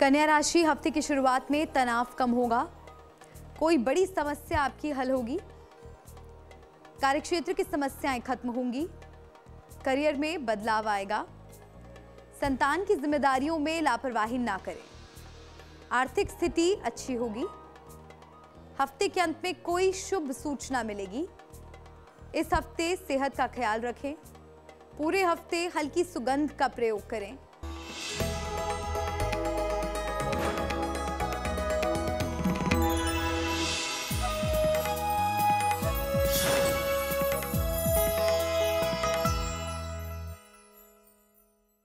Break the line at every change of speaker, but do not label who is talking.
कन्या राशि हफ़्ते की शुरुआत में तनाव कम होगा। कोई बड़ी समस्या आपकी हल होगी। कार्यक्षेत्र की समस्याएँ खत्म होंगी। करियर में बदलाव आएगा। संतान की जिम्मेदारियों में लापरवाही ना करें। आर्थिक स्थिति अच्छी होगी। हफ़्ते के अंत में कोई शुभ सूचना मिलेगी। इस हफ़्ते सेहत का ख्याल रखें। पूरे हफ़्ते हल्की सुगंध का प्रयोग करें।